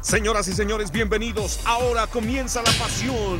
Señoras y señores, bienvenidos. Ahora comienza la pasión.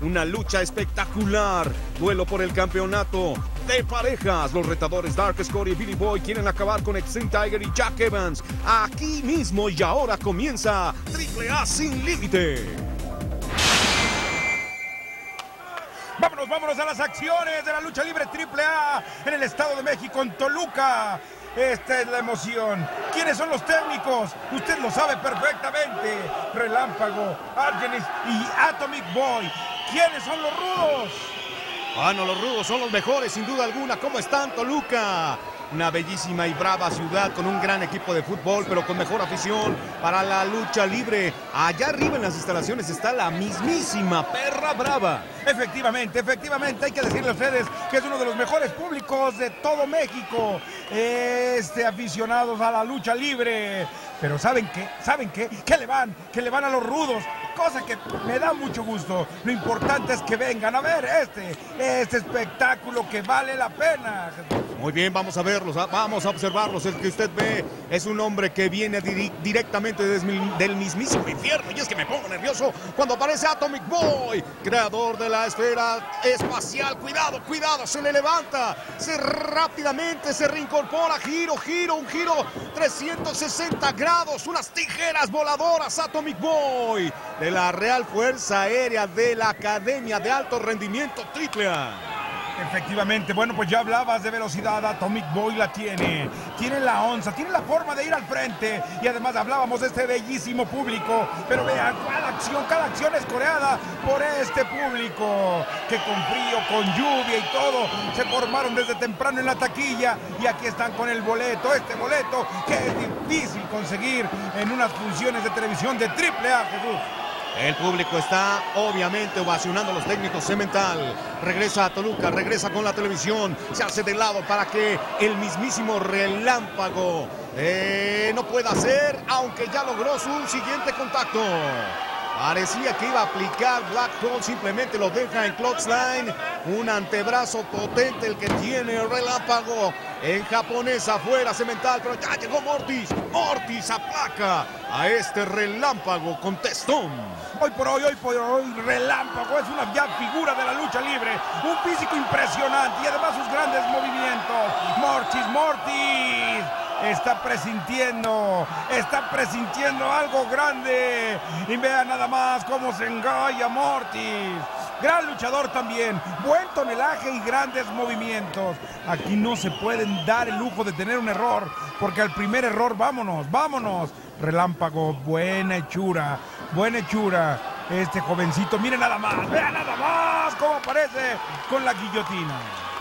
Una lucha espectacular. Duelo por el campeonato de parejas. Los retadores Dark Score y Billy Boy quieren acabar con Extreme Tiger y Jack Evans. Aquí mismo y ahora comienza Triple A sin límite. Vámonos, vámonos a las acciones de la lucha libre Triple A en el Estado de México, en Toluca. Esta es la emoción. ¿Quiénes son los técnicos? Usted lo sabe perfectamente. Relámpago, Argenis y Atomic Boy. ¿Quiénes son los rudos? Bueno, los rudos son los mejores, sin duda alguna. ¿Cómo están, Toluca? Una bellísima y brava ciudad con un gran equipo de fútbol, pero con mejor afición para la lucha libre. Allá arriba en las instalaciones está la mismísima perra brava. Efectivamente, efectivamente, hay que decirle a ustedes que es uno de los mejores públicos de todo México. Este, aficionados a la lucha libre. Pero ¿saben qué? ¿Saben qué? Que le van, que le van a los rudos. Cosa que me da mucho gusto. Lo importante es que vengan a ver este, este espectáculo que vale la pena. Muy bien, vamos a verlos, ah, vamos a observarlos. El que usted ve es un hombre que viene directamente del mismísimo infierno. Y es que me pongo nervioso cuando aparece Atomic Boy, creador de la esfera espacial. Cuidado, cuidado, se le levanta, se rápidamente se reincorpora. Giro, giro, un giro 360 grados, unas tijeras voladoras. Atomic Boy de la Real Fuerza Aérea de la Academia de Alto Rendimiento Triple A. Efectivamente, bueno, pues ya hablabas de velocidad, Atomic Boy la tiene, tiene la onza, tiene la forma de ir al frente. Y además hablábamos de este bellísimo público, pero vean, cada acción, cada acción es coreada por este público que con frío, con lluvia y todo, se formaron desde temprano en la taquilla. Y aquí están con el boleto, este boleto que es difícil conseguir en unas funciones de televisión de triple A, Jesús. El público está obviamente ovacionando a los técnicos Cemental. Regresa a Toluca, regresa con la televisión, se hace de lado para que el mismísimo relámpago eh, no pueda hacer, aunque ya logró su siguiente contacto. Parecía que iba a aplicar Blackpool, simplemente lo deja en Clothesline. Un antebrazo potente el que tiene el relámpago. En japonés afuera, Cemental, pero ya llegó Mortis. Mortis aplaca a este relámpago con testón. Hoy por hoy, hoy por hoy, Relámpago es una ya figura de la lucha libre. Un físico impresionante y además sus grandes movimientos. Mortis, Mortis. Está presintiendo, está presintiendo algo grande. Y vean nada más cómo se engalla Mortis. Gran luchador también, buen tonelaje y grandes movimientos. Aquí no se pueden dar el lujo de tener un error, porque al primer error vámonos, vámonos. Relámpago, buena hechura, buena hechura. Este jovencito, miren nada más, vean nada más cómo aparece con la guillotina.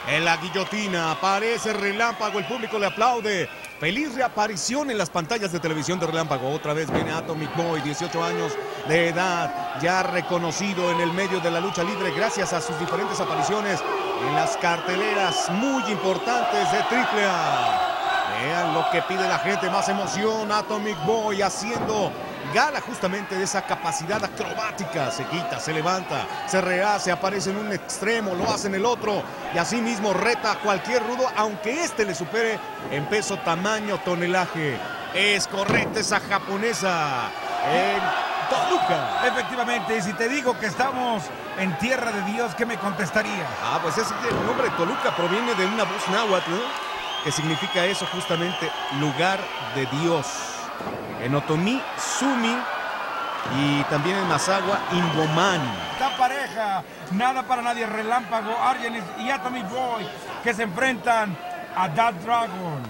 En la guillotina aparece Relámpago, el público le aplaude. Feliz reaparición en las pantallas de televisión de Relámpago. Otra vez viene Atomic Boy, 18 años de edad, ya reconocido en el medio de la lucha libre gracias a sus diferentes apariciones en las carteleras muy importantes de AAA. Vean lo que pide la gente, más emoción. Atomic Boy haciendo gala justamente de esa capacidad acrobática. Se quita, se levanta, se rehace, aparece en un extremo, lo hace en el otro. Y así mismo reta a cualquier rudo, aunque este le supere en peso, tamaño, tonelaje. Es correcta esa japonesa en Toluca. Efectivamente, y si te digo que estamos en tierra de Dios, ¿qué me contestaría? Ah, pues es que el nombre Toluca proviene de una voz náhuatl, ¿no? Que significa eso justamente, lugar de Dios. En Otomí, Sumi y también en Mazagua, Imbomán. Esta pareja, nada para nadie, Relámpago, Argenis y Atomic Boy, que se enfrentan a That Dragon,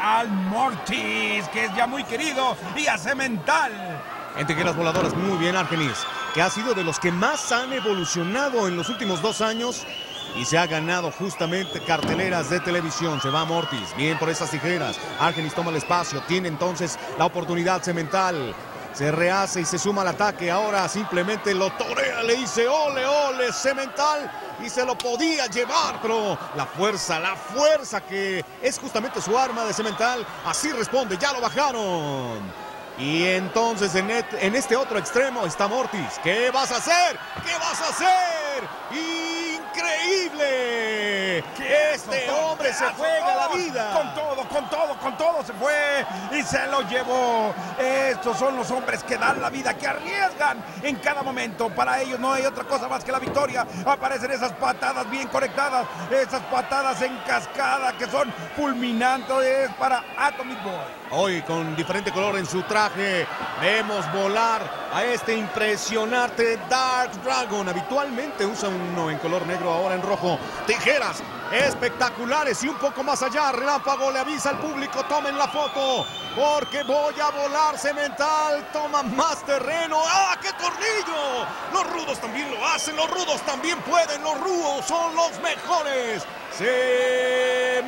al Mortis, que es ya muy querido, y a Cemental. En tijeras voladoras, muy bien, Argenis, que ha sido de los que más han evolucionado en los últimos dos años y se ha ganado justamente carteleras de televisión. Se va Mortis, bien por esas tijeras. Argenis toma el espacio, tiene entonces la oportunidad Cemental. Se rehace y se suma al ataque. Ahora simplemente lo torea, le dice ole, ole, Cemental. Y se lo podía llevar, pero la fuerza, la fuerza que es justamente su arma de Cemental. Así responde, ya lo bajaron. Y entonces en, en este otro extremo está Mortis. ¿Qué vas a hacer? ¿Qué vas a hacer? ¡Increíble! Este hombre se juega la vida. Con todo, con todo, con todo se fue y se lo llevó. Estos son los hombres que dan la vida, que arriesgan en cada momento. Para ellos no hay otra cosa más que la victoria. Aparecen esas patadas bien conectadas, esas patadas en cascada que son fulminantes para Atomic Boy. Hoy con diferente color en su traje vemos volar a este impresionante Dark Dragon. Habitualmente usa uno en color negro, ahora en rojo. Tijeras espectaculares y un poco más allá. Relámpago le avisa al público, tomen la foto porque voy a volar cemental. Toma más terreno. ¡Ah, qué tornillo! Los rudos también lo hacen, los rudos también pueden. Los rudos son los mejores. Cemental.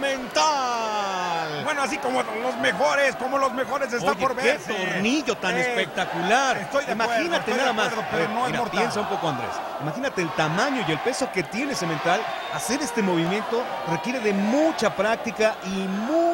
Bueno, así como los mejores, como los mejores está Oye, por qué verse. tornillo tan Eh, espectacular. estoy de acuerdo, Imagínate nada más. acuerdo, A pero ver, no es mira, mortal. piensa un poco, Andrés. Imagínate el tamaño y el peso que tiene Cemental. Hacer este movimiento requiere de mucha práctica y mucha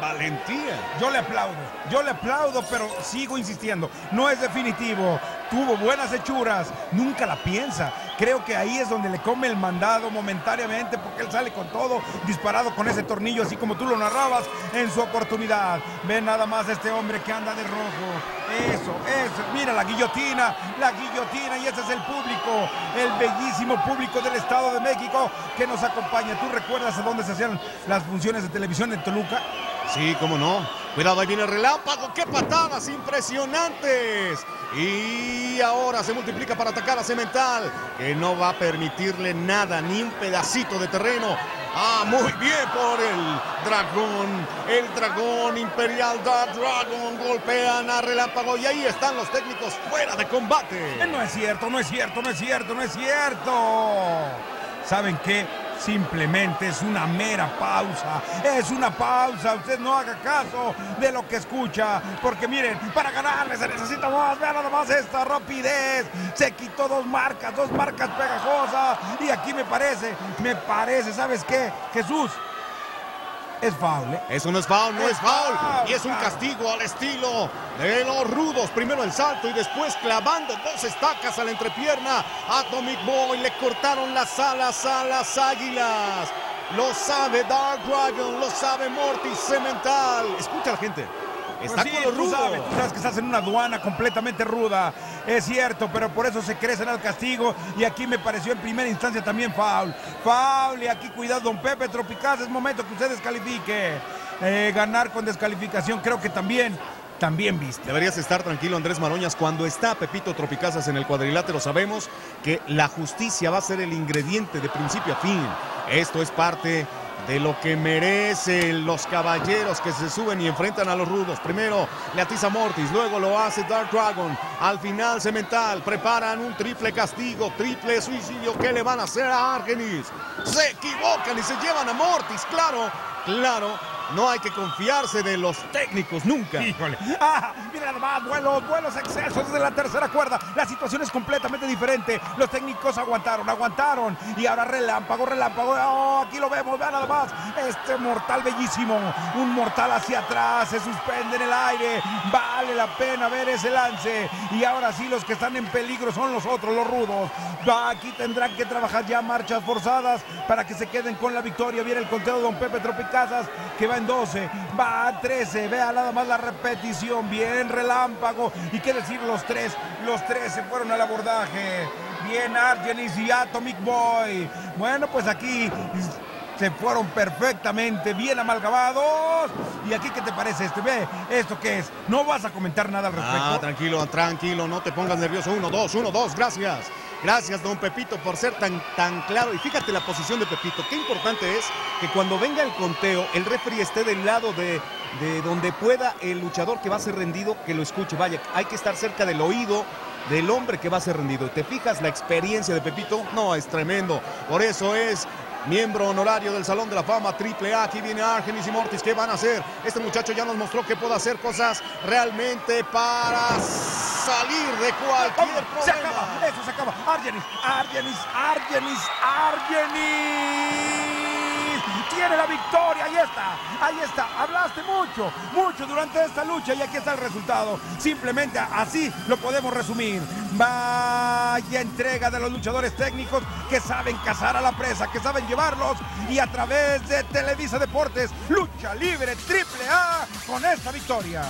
valentía. Yo le aplaudo, yo le aplaudo, pero sigo insistiendo, no es definitivo. Tuvo buenas hechuras, nunca la piensa. Creo que ahí es donde le come el mandado momentáneamente porque él sale con todo disparado con ese tornillo, así como tú lo narrabas en su oportunidad. Ve nada más a este hombre que anda de rojo. Eso, eso, mira la guillotina, la guillotina y ese es el público, el bellísimo público del Estado de México que nos acompaña. ¿Tú recuerdas a dónde se hacían las funciones de televisión en Toluca? Sí, cómo no. Cuidado, ahí viene el relámpago. ¡Qué patadas impresionantes! Y ahora se multiplica para atacar a Cemental, que no va a permitirle nada, ni un pedacito de terreno. Ah, muy bien por el dragón. El dragón imperial Dark Dragon golpean a relámpago y ahí están los técnicos fuera de combate. Eh, No es cierto, no es cierto, no es cierto, no es cierto. ¿Saben qué? Simplemente es una mera pausa. Es una pausa. Usted no haga caso de lo que escucha. Porque miren, para ganarle se necesita más. Vean nada más esta rapidez. Se quitó dos marcas, dos marcas pegajosas. Y aquí me parece, me parece, ¿sabes qué? Jesús, es foul, ¿eh? Eso no es foul, no es Es foul. foul, Y es un castigo al estilo de los rudos. Primero el salto y después clavando dos estacas a la entrepierna. Atomic Boy le cortaron las alas a las águilas. Lo sabe Dark Dragon, lo sabe Mortis Cemental. Escucha a la gente. Está Pues sí, con los tú rudos. sabes, tú sabes que estás en una aduana completamente ruda. Es cierto, pero por eso se crecen al castigo. Y aquí me pareció en primera instancia también foul. Foul. Y aquí cuidado, don Pepe Tropicaz. Es momento que usted descalifique. Eh, ganar con descalificación creo que también, también viste. Deberías estar tranquilo, Andrés Maroñas. Cuando está Pepito Tropicazas en el cuadrilátero, sabemos que la justicia va a ser el ingrediente de principio a fin. Esto es parte de lo que merecen los caballeros que se suben y enfrentan a los rudos. Primero le atiza Mortis, luego lo hace Dark Dragon. Al final Cemental preparan un triple castigo, triple suicidio. ¿Qué le van a hacer a Argenis? Se equivocan y se llevan a Mortis, claro, claro. No hay que confiarse de los técnicos nunca. Híjole. Ah, mira nada más, vuelos, vuelos excesos de la tercera cuerda. La situación es completamente diferente. Los técnicos aguantaron, aguantaron. Y ahora relámpago, relámpago. Oh, aquí lo vemos, vean nada más. Este mortal bellísimo. Un mortal hacia atrás, se suspende en el aire. Vale la pena ver ese lance. Y ahora sí, los que están en peligro son los otros, los rudos. Aquí tendrán que trabajar ya marchas forzadas para que se queden con la victoria. Viene el conteo de Don Pepe Tropicazas, que va en 12, va a 13. Vea nada más la repetición. Bien, relámpago. Y qué decir, los tres, los tres se fueron al abordaje. Bien, Argenis y Atomic Boy. Bueno, pues aquí se fueron perfectamente bien amalgamados. ¿Y aquí qué te parece esto? Ve, ¿esto qué es? ¿No vas a comentar nada al respecto? Ah, tranquilo, tranquilo, no te pongas nervioso. Uno, dos, uno, dos, gracias. Gracias, don Pepito, por ser tan, tan claro. Y fíjate la posición de Pepito. Qué importante es que cuando venga el conteo, el referee esté del lado de, de donde pueda el luchador que va a ser rendido, que lo escuche. Vaya, hay que estar cerca del oído del hombre que va a ser rendido. ¿Te fijas la experiencia de Pepito? No, es tremendo. Por eso es miembro honorario del Salón de la Fama Triple A. Aquí viene Argenis y Mortis. ¿Qué van a hacer? Este muchacho ya nos mostró que puede hacer cosas realmente para salir de cualquier Se problema. acaba, eso se acaba. Argenis, Argenis, Argenis, Argenis. tiene la victoria. Ahí está, ahí está. Hablaste mucho, mucho durante esta lucha y aquí está el resultado. Simplemente así lo podemos resumir. Vaya entrega de los luchadores técnicos que saben cazar a la presa, que saben llevarlos y a través de Televisa Deportes, lucha libre triple A con esta victoria.